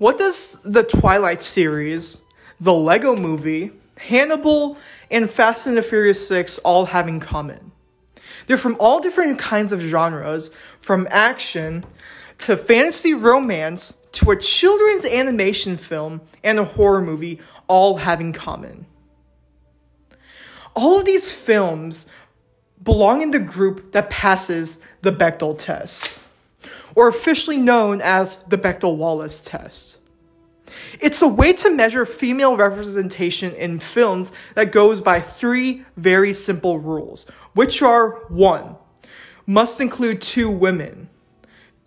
What does the Twilight series, the Lego movie, Hannibal, and Fast and the Furious 6 all have in common? They're from all different kinds of genres, from action to fantasy romance to a children's animation film and a horror movie, all have in common. All of these films belong in the group that passes the Bechdel test, or officially known as the Bechdel Wallace test. It's a way to measure female representation in films that goes by three very simple rules, which are 1. Must include two women.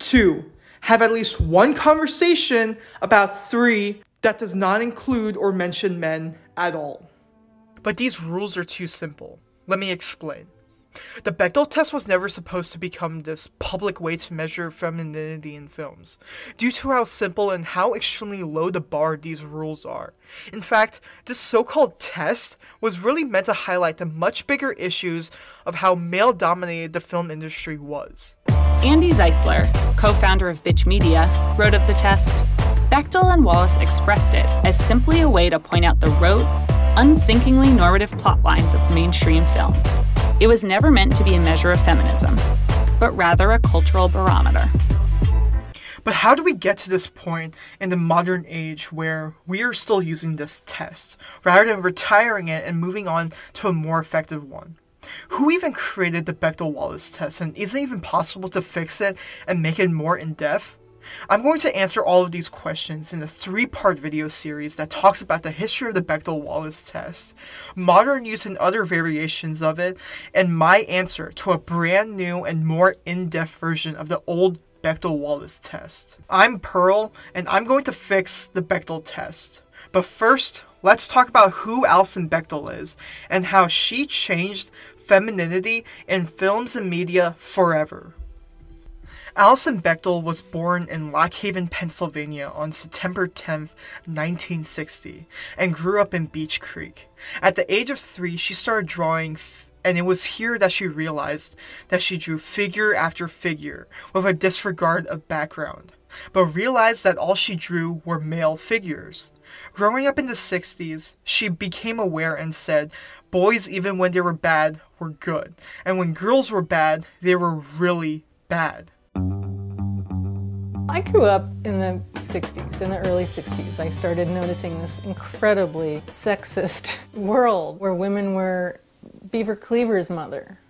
2. Have at least one conversation about 3 that does not include or mention men at all. But these rules are too simple. Let me explain. The Bechdel test was never supposed to become this public way to measure femininity in films, due to how simple and how extremely low the bar these rules are. In fact, this so called test was really meant to highlight the much bigger issues of how male dominated the film industry was. Andi Zeisler, co founder of Bitch Media, wrote of the test Bechdel and Wallace expressed it as simply a way to point out the rote, unthinkingly normative plot lines of mainstream film. It was never meant to be a measure of feminism, but rather a cultural barometer. But how do we get to this point in the modern age where we are still using this test, rather than retiring it and moving on to a more effective one? Who even created the Bechdel Wallace test, and is it even possible to fix it and make it more in depth? I'm going to answer all of these questions in a three part video series that talks about the history of the Bechdel Wallace test, modern use and other variations of it, and my answer to a brand new and more in depth version of the old Bechdel Wallace test. I'm Pearl, and I'm going to fix the Bechdel test. But first, let's talk about who Alison Bechdel is and how she changed femininity in films and media forever. Alison Bechdel was born in Lock Haven, Pennsylvania on September 10, 1960, and grew up in Beech Creek. At the age of three, she started drawing, and it was here that she realized that she drew figure after figure with a disregard of background, but realized that all she drew were male figures. Growing up in the 60s, she became aware and said, boys, even when they were bad, were good, and when girls were bad, they were really bad. I grew up in the 60s, in the early 60s. I started noticing this incredibly sexist world where women were Beaver Cleaver's mother.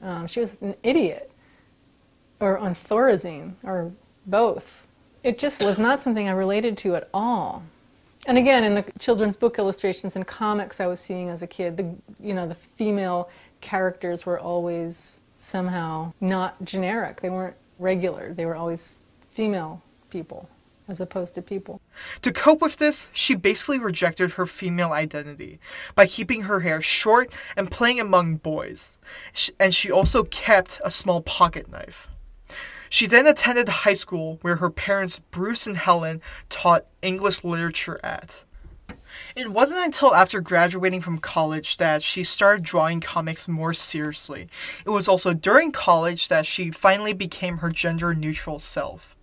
Um, she was an idiot, or on Thorazine, or both. It just was not something I related to at all. And again, in the children's book illustrations and comics I was seeing as a kid, the you know the female characters were always somehow not generic. They weren't regular. They were always female people as opposed to people. To cope with this, she basically rejected her female identity by keeping her hair short and playing among boys. And she also kept a small pocket knife. She then attended high school where her parents, Bruce and Helen, taught English literature at. It wasn't until after graduating from college that she started drawing comics more seriously. It was also during college that she finally became her gender neutral self.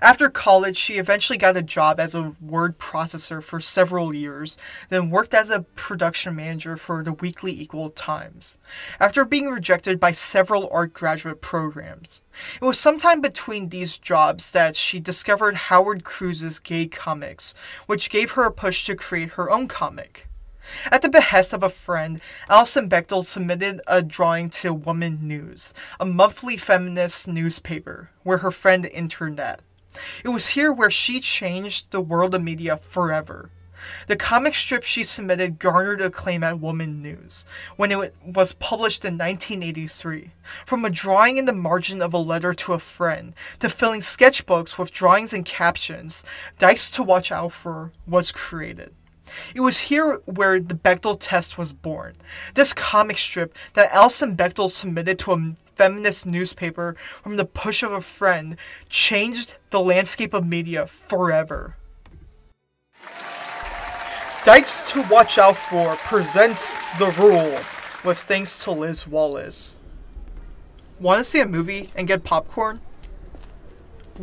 After college, she eventually got a job as a word processor for several years, then worked as a production manager for the weekly Equal Times, after being rejected by several art graduate programs. It was sometime between these jobs that she discovered Howard Cruse's Gay Comix, which gave her a push to create her own comic. At the behest of a friend, Alison Bechdel submitted a drawing to WomaNews, a monthly feminist newspaper, where her friend interned at. It was here where she changed the world of media forever. The comic strip she submitted garnered acclaim at WomaNews when it was published in 1983. From a drawing in the margin of a letter to a friend to filling sketchbooks with drawings and captions, Dykes to Watch Out For was created. It was here where the Bechdel test was born. This comic strip that Alison Bechdel submitted to a feminist newspaper from the push of a friend changed the landscape of media forever. Dykes to Watch Out For presents The Rule with thanks to Liz Wallace. Want to see a movie and get popcorn?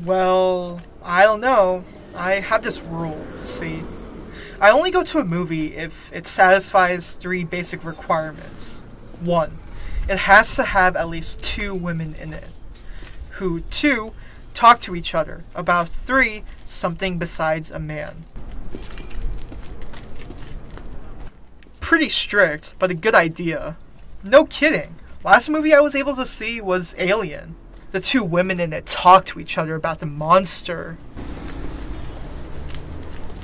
Well, I don't know. I have this rule, see. I only go to a movie if it satisfies three basic requirements. One, it has to have at least two women in it, who, two, talk to each other. About three, something besides a man. Pretty strict, but a good idea. No kidding. Last movie I was able to see was Alien. The two women in it talk to each other about the monster.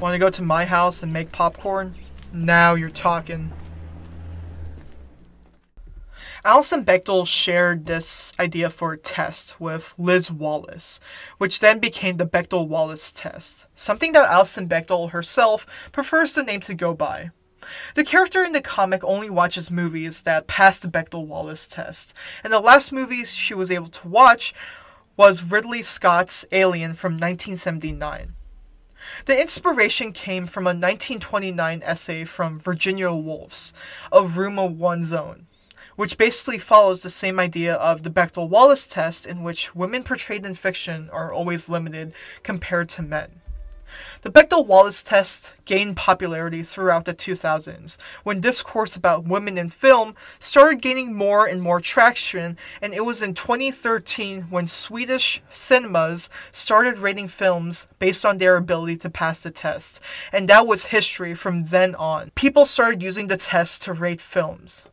Want to go to my house and make popcorn? Now you're talking. Alison Bechdel shared this idea for a test with Liz Wallace, which then became the Bechdel Wallace test, something that Alison Bechdel herself prefers the name to go by. The character in the comic only watches movies that pass the Bechdel Wallace test, and the last movies she was able to watch was Ridley Scott's Alien from 1979. The inspiration came from a 1929 essay from Virginia Woolf's, A Room of One's Own which basically follows the same idea of the Bechdel Wallace test, in which women portrayed in fiction are always limited compared to men. The Bechdel Wallace test gained popularity throughout the 2000s, when discourse about women in film started gaining more and more traction, and it was in 2013 when Swedish cinemas started rating films based on their ability to pass the test, and that was history from then on. People started using the test to rate films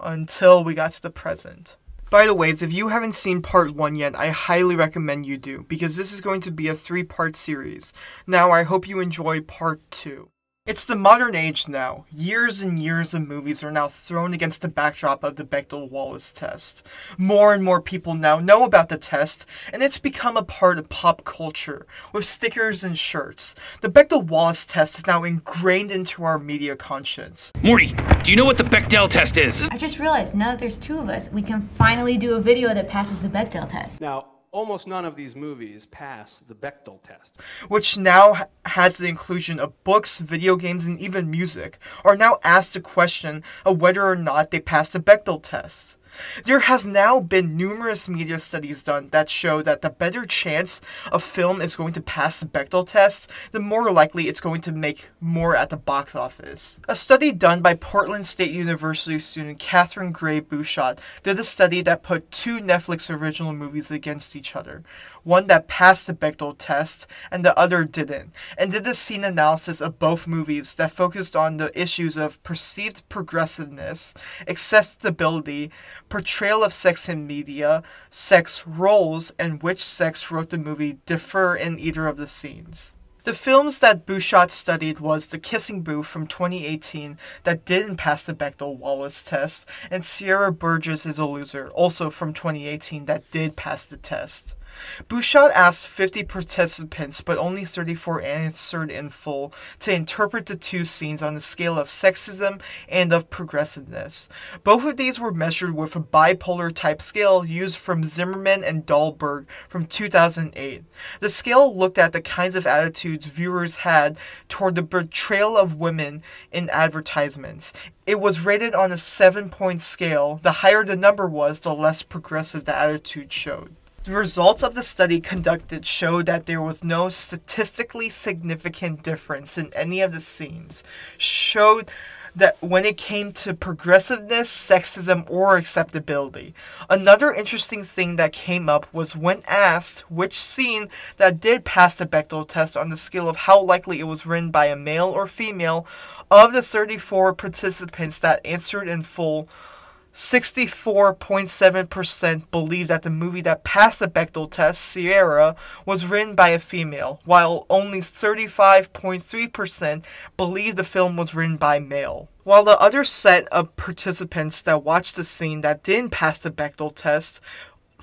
until we got to the present. By the way, if you haven't seen part 1 yet, I highly recommend you do, because this is going to be a three part series. Now, I hope you enjoy part 2. It's the modern age now. Years and years of movies are now thrown against the backdrop of the Bechdel Wallace test. More and more people now know about the test, and it's become a part of pop culture, with stickers and shirts. The Bechdel Wallace test is now ingrained into our media conscience. Morty, do you know what the Bechdel test is? I just realized now that there's two of us, we can finally do a video that passes the Bechdel test. Now, almost none of these movies pass the Bechdel test. Which now has the inclusion of books, video games, and even music, are now asked the question of whether or not they pass the Bechdel test. There has now been numerous media studies done that show that the better chance a film is going to pass the Bechdel test, the more likely it's going to make more at the box office. A study done by Portland State University student Catherine Gray Bouchot did a study that put two Netflix original movies against each other, one that passed the Bechdel test and the other didn't, and did a scene analysis of both movies that focused on the issues of perceived progressiveness, acceptability, portrayal of sex in media, sex roles, and which sex wrote the movie differ in either of the scenes. The films that Bouchot studied was The Kissing Booth from 2018 that didn't pass the Bechdel Wallace test, and Sierra Burgess is a Loser, also from 2018 that did pass the test. Bouchot asked 50 participants, but only 34 answered in full, to interpret the two scenes on the scale of sexism and of progressiveness. Both of these were measured with a bipolar type scale used from Zimmerman and Dahlberg from 2008. The scale looked at the kinds of attitudes viewers had toward the portrayal of women in advertisements. It was rated on a seven point scale. The higher the number was, the less progressive the attitude showed. The results of the study conducted showed that there was no statistically significant difference in any of the scenes. Showed that when it came to progressiveness, sexism, or acceptability. Another interesting thing that came up was when asked which scene that did pass the Bechdel test on the scale of how likely it was written by a male or female, of the 34 participants that answered in full, 64.7% believe that the movie that passed the Bechdel test, Sierra, was written by a female, while only 35.3% believe the film was written by male. While the other set of participants that watched the scene that didn't pass the Bechdel test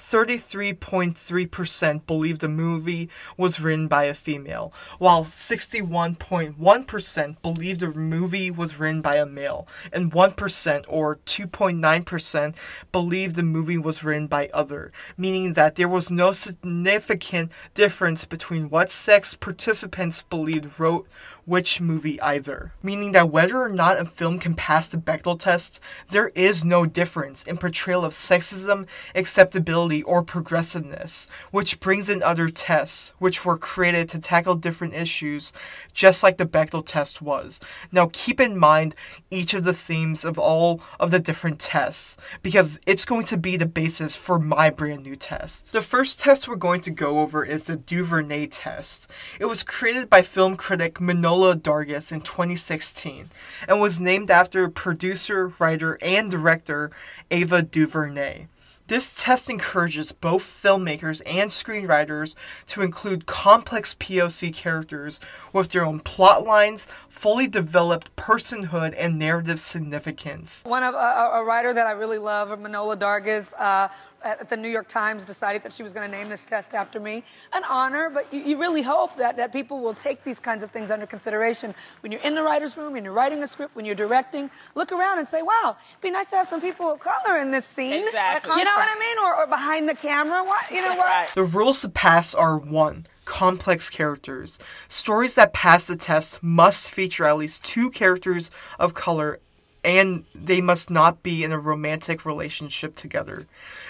33.3% believe the movie was written by a female, while 61.1% believe the movie was written by a male, and 1% or 2.9% believe the movie was written by other, meaning that there was no significant difference between what sex participants believed wrote which movie either. Meaning that whether or not a film can pass the Bechdel test, there is no difference in portrayal of sexism, acceptability, or progressiveness, which brings in other tests, which were created to tackle different issues, just like the Bechdel test was. Now, keep in mind each of the themes of all of the different tests, because it's going to be the basis for my brand new test. The first test we're going to go over is the Duvernay test. It was created by film critic Manohla Dargis in 2016 and was named after producer, writer, and director Ava DuVernay. This test encourages both filmmakers and screenwriters to include complex POC characters with their own plot lines, fully developed personhood, and narrative significance. One of a, a writer that I really love, Manohla Dargis, uh, at the New York Times decided that she was going to name this test after me. An honor, but you, you, really hope that, that people will take these kinds of things under consideration. When you're in the writer's room, when you're writing a script, when you're directing, look around and say, wow, it'd be nice to have some people of color in this scene. Exactly. You know what I mean? Or, or behind the camera. What, you know what? Right. The rules to pass are one, complex characters. Stories that pass the test must feature at least two characters of color and they must not be in a romantic relationship together.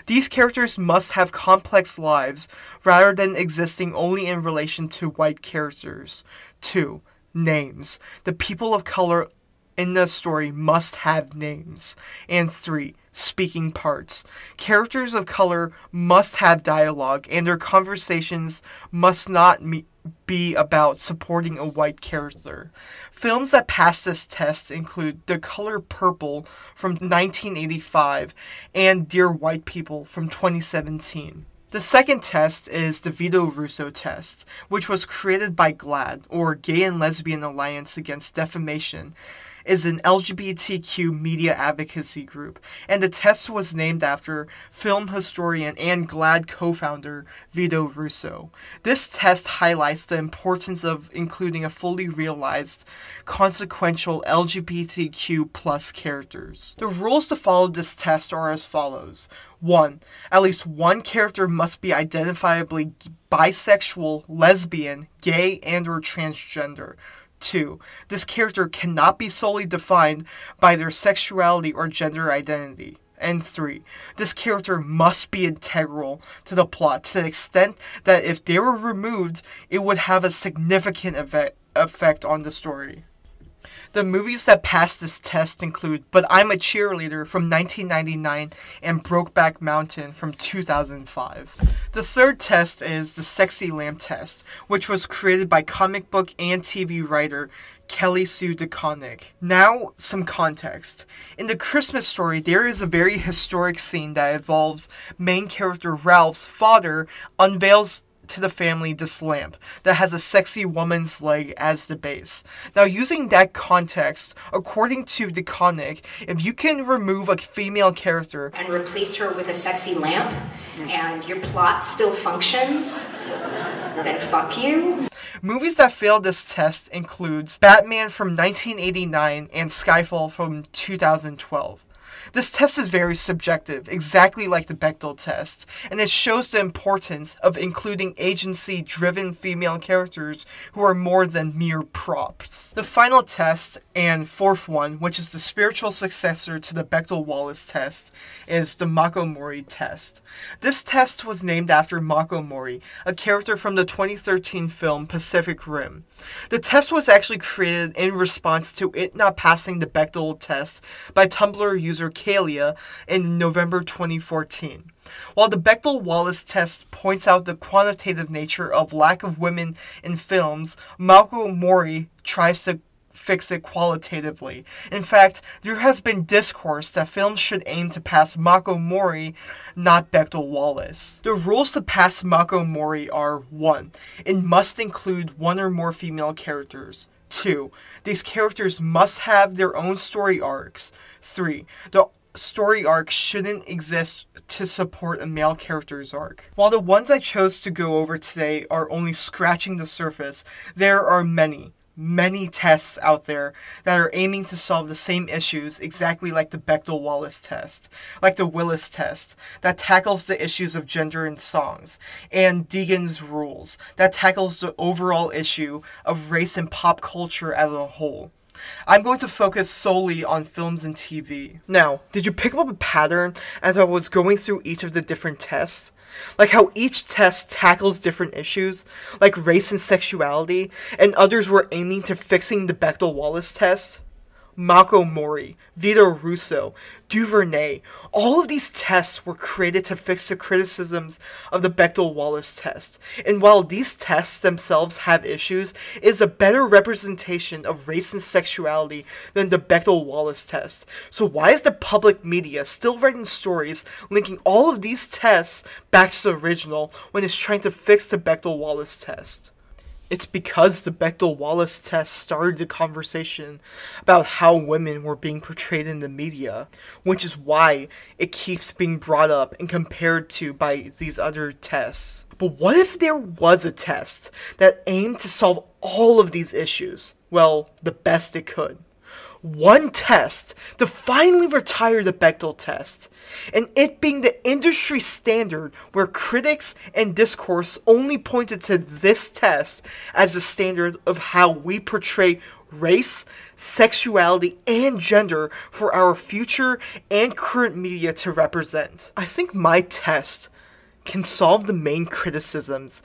These characters must have complex lives rather than existing only in relation to white characters. 2. Names. The people of color in the story must have names. And 3. Speaking parts. Characters of color must have dialogue, and their conversations must not be about supporting a white character. Films that pass this test include The Color Purple from 1985 and Dear White People from 2017. The second test is the Vito Russo test, which was created by GLAAD, or Gay and Lesbian Alliance Against Defamation, is an LGBTQ media advocacy group, and the test was named after film historian and GLAAD co founder Vito Russo. This test highlights the importance of including a fully realized, consequential LGBTQ plus characters. The rules to follow this test are as follows. 1. At least one character must be identifiably bisexual, lesbian, gay, and or transgender. 2. This character cannot be solely defined by their sexuality or gender identity. And 3. This character must be integral to the plot to the extent that if they were removed, it would have a significant effect on the story. The movies that passed this test include But I'm a Cheerleader from 1999 and Brokeback Mountain from 2005. The third test is the Sexy Lamp test, which was created by comic book and TV writer Kelly Sue DeConnick. Now, some context. In the Christmas story, there is a very historic scene that involves main character Ralph's father unveils to the family this lamp that has a sexy woman's leg as the base. Now, using that context, according to DeConnick, if you can remove a female character and replace her with a sexy lamp, and your plot still functions, then fuck you. Movies that failed this test includes Batman from 1989 and Skyfall from 2012. This test is very subjective, exactly like the Bechdel test, and it shows the importance of including agency driven female characters who are more than mere props. The final test, and fourth one, which is the spiritual successor to the Bechdel Wallace test, is the Mako Mori test. This test was named after Mako Mori, a character from the 2013 film Pacific Rim. The test was actually created in response to it not passing the Bechdel test by Tumblr user Kalia in November 2014. While the Bechdel Wallace test points out the quantitative nature of lack of women in films, Mako Mori tries to fix it qualitatively. In fact, there has been discourse that films should aim to pass Mako Mori, not Bechdel Wallace. The rules to pass Mako Mori are 1. It must include one or more female characters. 2. These characters must have their own story arcs. 3. The story arc shouldn't exist to support a male character's arc. While the ones I chose to go over today are only scratching the surface, there are many, many tests out there that are aiming to solve the same issues exactly like the Bechdel Wallace test, like the Willis test, that tackles the issues of gender in songs, and Deegan's Rules, that tackles the overall issue of race and pop culture as a whole. I'm going to focus solely on films and TV. Now, did you pick up a pattern as I was going through each of the different tests? Like how each test tackles different issues, like race and sexuality, and others were aiming to fixing the Bechdel Wallace test? Mako Mori, Vito Russo, Duvernay, all of these tests were created to fix the criticisms of the Bechdel Wallace test. And while these tests themselves have issues, it is a better representation of race and sexuality than the Bechdel Wallace test. So, why is the public media still writing stories linking all of these tests back to the original when it's trying to fix the Bechdel Wallace test? It's because the Bechdel Wallace test started the conversation about how women were being portrayed in the media, which is why it keeps being brought up and compared to by these other tests. But what if there was a test that aimed to solve all of these issues? Well, the best it could one test to finally retire the Bechdel test, and it being the industry standard where critics and discourse only pointed to this test as the standard of how we portray race, sexuality, and gender for our future and current media to represent. I think my test can solve the main criticisms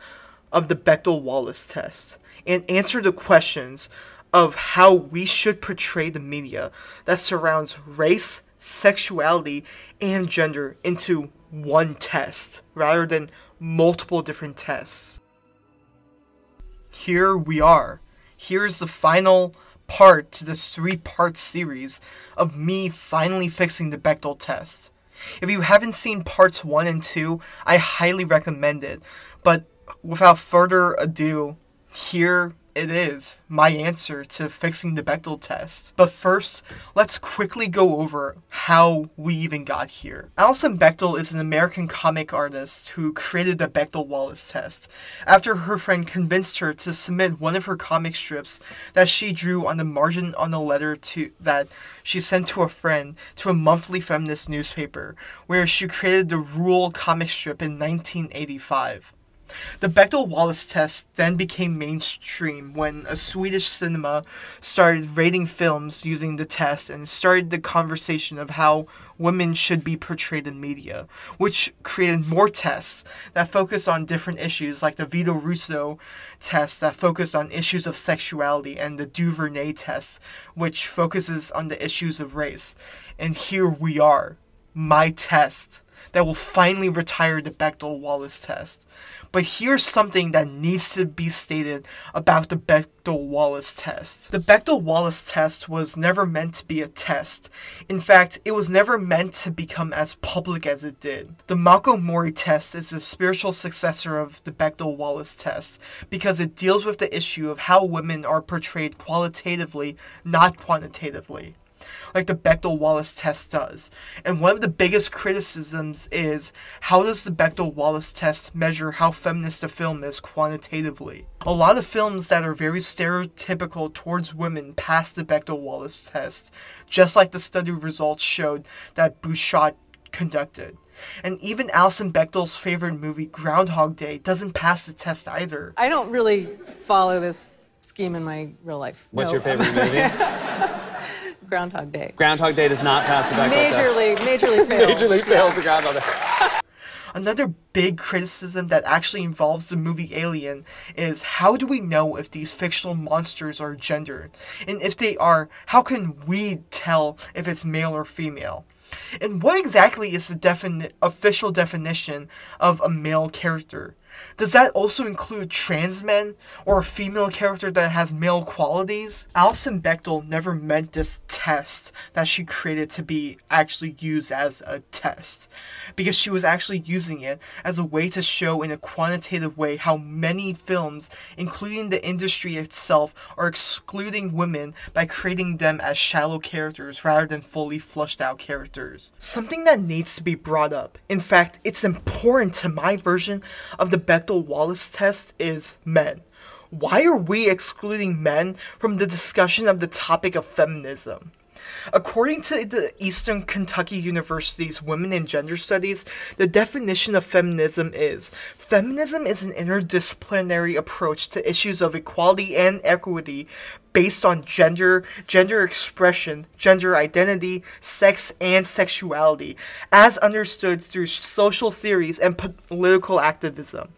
of the Bechdel Wallace test and answer the questions of how we should portray the media that surrounds race, sexuality, and gender into one test rather than multiple different tests. Here we are. Here's the final part to this three part series of me finally fixing the Bechdel test. If you haven't seen parts 1 and 2, I highly recommend it. But without further ado, here it is my answer to fixing the Bechdel test. But first, let's quickly go over how we even got here. Alison Bechdel is an American comic artist who created the Bechdel-Wallace test after her friend convinced her to submit one of her comic strips that she drew on the margin on a letter to that she sent to a friend to a monthly feminist newspaper where she created the Rule comic strip in 1985. The Bechdel Wallace test then became mainstream when a Swedish cinema started rating films using the test and started the conversation of how women should be portrayed in media, which created more tests that focused on different issues, like the Vito Russo test that focused on issues of sexuality, and the Duvernay test, which focuses on the issues of race. And here we are, my test that will finally retire the Bechdel Wallace test. But here's something that needs to be stated about the Bechdel Wallace test. The Bechdel Wallace test was never meant to be a test. In fact, it was never meant to become as public as it did. The Mako Mori test is the spiritual successor of the Bechdel Wallace test because it deals with the issue of how women are portrayed qualitatively, not quantitatively like the Bechdel Wallace test does. And one of the biggest criticisms is how does the Bechdel Wallace test measure how feminist a film is quantitatively? A lot of films that are very stereotypical towards women pass the Bechdel Wallace test, just like the study results showed that Bouchat conducted. And even Alison Bechdel's favorite movie, Groundhog Day, doesn't pass the test either. I don't really follow this scheme in my real life. What's No. your favorite movie? Groundhog Day. Groundhog Day does not pass the Bechdel test. Majorly, majorly fails. Majorly fails the Groundhog Day. Another big criticism that actually involves the movie Alien is how do we know if these fictional monsters are gendered? And if they are, how can we tell if it's male or female? And what exactly is the defini- official definition of a male character? Does that also include trans men or a female character that has male qualities? Alison Bechdel never meant this test that she created to be actually used as a test because she was actually using it as a way to show in a quantitative way how many films, including the industry itself, are excluding women by creating them as shallow characters rather than fully flushed out characters. Something that needs to be brought up, in fact, it's important to my version of the Bechdel Wallace test, is men. Why are we excluding men from the discussion of the topic of feminism? According to the Eastern Kentucky University's Women and Gender Studies, the definition of feminism is Feminism is an interdisciplinary approach to issues of equality and equity based on gender, gender expression, gender identity, sex, and sexuality, as understood through social theories and political activism.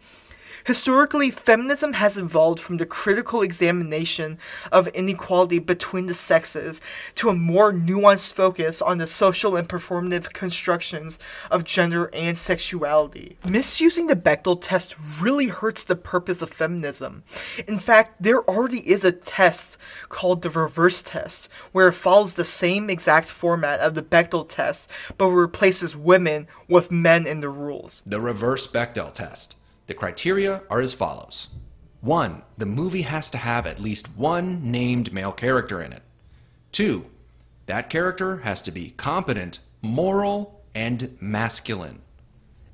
Historically, feminism has evolved from the critical examination of inequality between the sexes to a more nuanced focus on the social and performative constructions of gender and sexuality. Misusing the Bechdel test really hurts the purpose of feminism. In fact, there already is a test called the reverse test, where it follows the same exact format of the Bechdel test, but replaces women with men in the rules. The reverse Bechdel test. The criteria are as follows 1. The movie has to have at least one named male character in it. 2. That character has to be competent, moral, and masculine.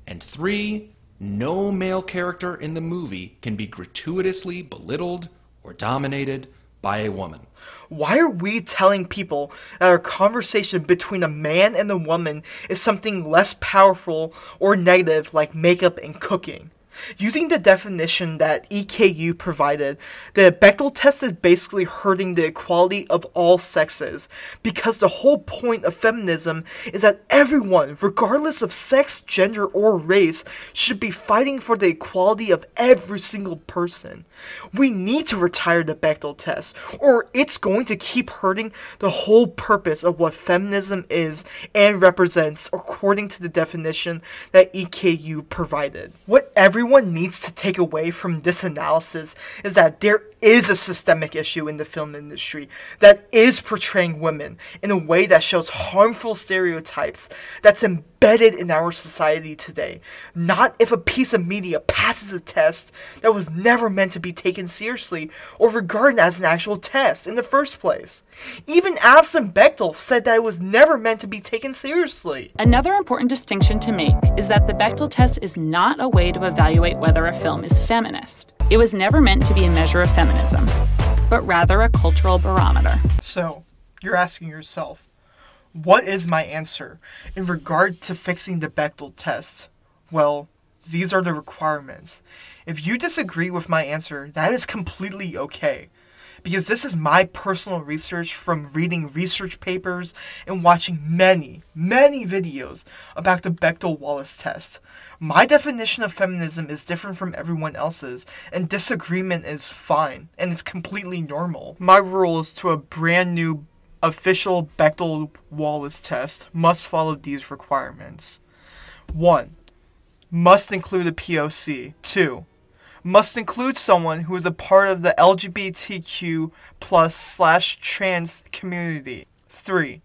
And 3. No male character in the movie can be gratuitously belittled or dominated by a woman. Why are we telling people that our conversation between a man and a woman is something less powerful or negative like makeup and cooking? Using the definition that EKU provided, the Bechdel test is basically hurting the equality of all sexes, because the whole point of feminism is that everyone, regardless of sex, gender, or race, should be fighting for the equality of every single person. We need to retire the Bechdel test, or it's going to keep hurting the whole purpose of what feminism is and represents according to the definition that EKU provided. What everyone everyone needs to take away from this analysis is that there is a systemic issue in the film industry that is portraying women in a way that shows harmful stereotypes that's embedded in our society today. Not if a piece of media passes a test that was never meant to be taken seriously or regarded as an actual test in the first place. Even Alison Bechdel said that it was never meant to be taken seriously. Another important distinction to make is that the Bechdel test is not a way to evaluate whether a film is feminist. It was never meant to be a measure of feminism, but rather a cultural barometer. So, you're asking yourself, what is my answer in regard to fixing the Bechdel test? Well, these are the requirements. If you disagree with my answer, that is completely okay because this is my personal research from reading research papers and watching many, many videos about the Bechdel Wallace test. My definition of feminism is different from everyone else's, and disagreement is fine, and it's completely normal. My rule is to a brand new official Bechdel Wallace test must follow these requirements. 1. Must include a POC. 2 must include someone who is a part of the LGBTQ plus slash trans community. 3.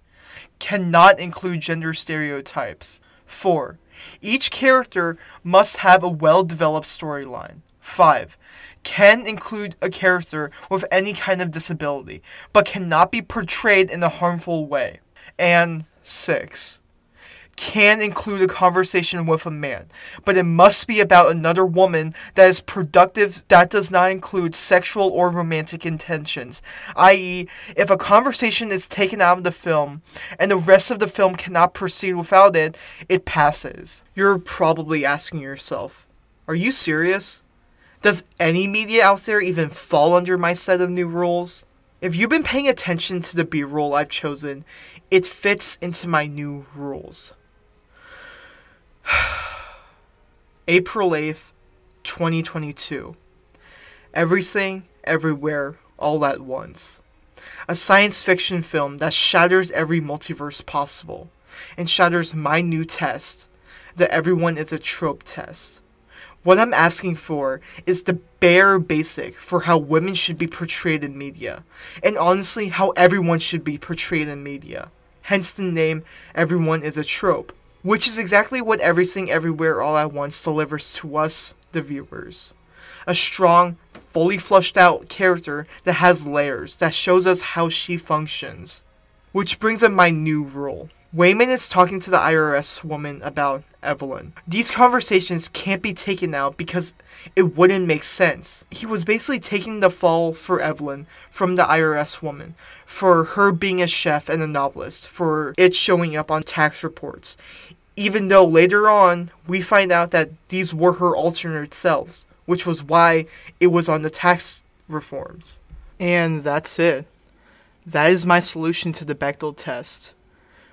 Cannot include gender stereotypes. 4. Each character must have a well developed storyline. 5. Can include a character with any kind of disability, but cannot be portrayed in a harmful way. And 6 can include a conversation with a man, but it must be about another woman that is productive that does not include sexual or romantic intentions. I.e., if a conversation is taken out of the film and the rest of the film cannot proceed without it, it passes. You're probably asking yourself, are you serious? Does any media out there even fall under my set of new rules? If you've been paying attention to the B roll I've chosen, it fits into my new rules. April 8th, 2022. Everything, everywhere, all at once. A science fiction film that shatters every multiverse possible and shatters my new test that everyone is a trope test. What I'm asking for is the bare basic for how women should be portrayed in media, and honestly, how everyone should be portrayed in media. Hence the name Everyone is a Trope which is exactly what Everything Everywhere All at Once delivers to us, the viewers. A strong, fully fleshed out character that has layers, that shows us how she functions. Which brings up my new rule. Waymond is talking to the IRS woman about Evelyn. These conversations can't be taken out because it wouldn't make sense. He was basically taking the fall for Evelyn from the IRS woman, for her being a chef and a novelist, for it showing up on tax reports. Even though later on we find out that these were her alternate selves, which was why it was on the tax reforms. And that's it. That is my solution to the Bechdel test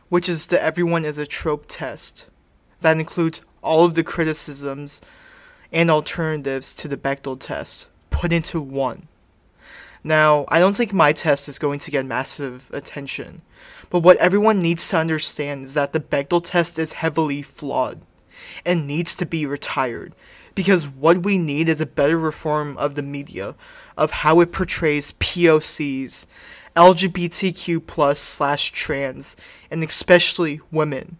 which is the everyone is a trope test. That includes all of the criticisms and alternatives to the Bechdel test put into one. Now, I don't think my test is going to get massive attention, but what everyone needs to understand is that the Bechdel test is heavily flawed and needs to be retired because what we need is a better reform of the media, of how it portrays POCs LGBTQ plus slash trans, and especially women.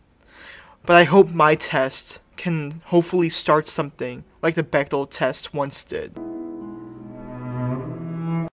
But I hope my test can hopefully start something like the Bechdel test once did.